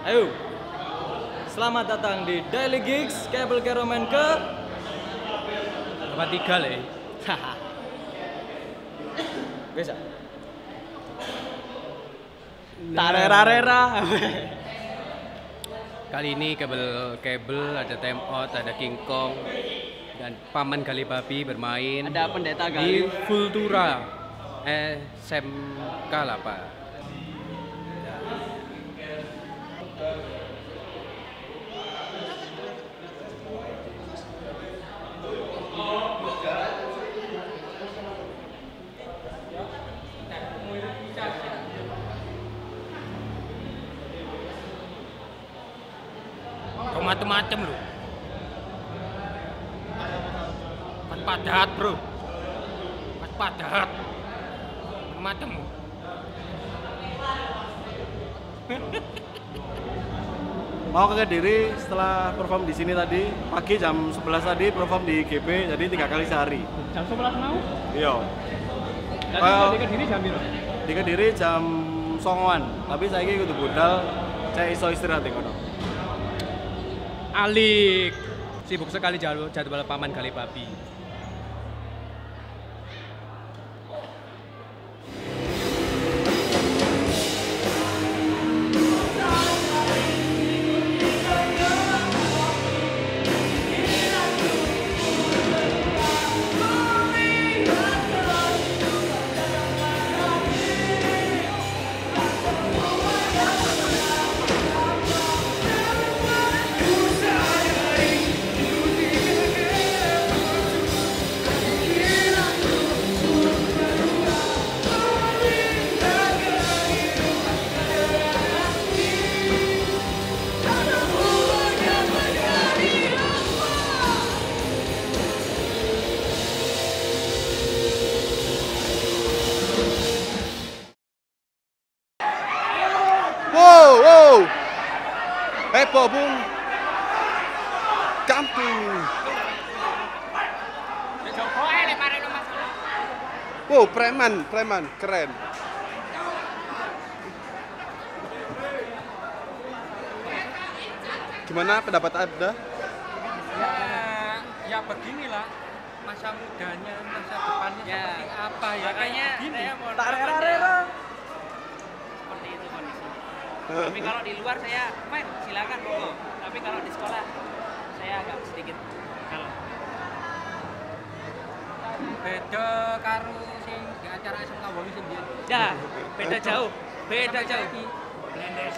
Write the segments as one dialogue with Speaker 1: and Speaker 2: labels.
Speaker 1: Ayo. Selamat datang di Daily Gigs Cable Caroman ke
Speaker 2: Nomor tiga le.
Speaker 1: Bisa.
Speaker 2: Tarerarera. Kali ini kabel kabel ada time out, ada King Kong dan paman Gali Babi bermain
Speaker 1: Ada pendeta
Speaker 2: di
Speaker 1: Gali.
Speaker 2: Vultura eh SMK lah pak. Macem-macem lu. Kan padat bro. Kan padat. Macem.
Speaker 3: Mau ke Kediri setelah perform di sini tadi pagi jam 11 tadi perform di GP jadi tiga kali sehari.
Speaker 2: Jam 11 mau?
Speaker 3: Iya.
Speaker 2: Dan
Speaker 3: Well-
Speaker 2: di Kediri jam berapa?
Speaker 3: Di Kediri jam songoan tapi saya ini kudu budal saya iso istirahat di kono.
Speaker 2: Alik. Sibuk sekali jadwal, jadwal paman Gali Babi.
Speaker 4: Bung. Kampung. Wow, preman, preman, keren. Gimana pendapat Anda?
Speaker 2: Ya, ya beginilah masa mudanya, masa depannya
Speaker 5: Ya,
Speaker 2: seperti apa ya
Speaker 5: makanya saya mau tapi kalau di luar saya main silakan monggo tapi kalau di sekolah saya agak sedikit kalah
Speaker 2: Beda karo sing di acara SMK Wali sing biyen.
Speaker 5: ya beda jauh beda jauh Blendes.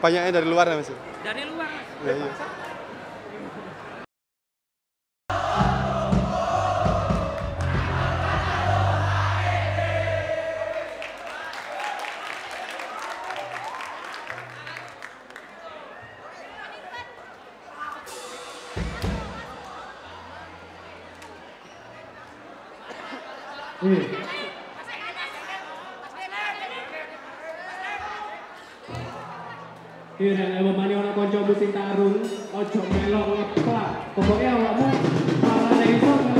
Speaker 4: Banyaknya dari luar ya, Mas?
Speaker 5: dari luar Mas.
Speaker 4: Ya, iya.
Speaker 6: Iya, nek memani ana kancamu sing tarung, ojo melok ngeplak. Pokoke awakmu malah iso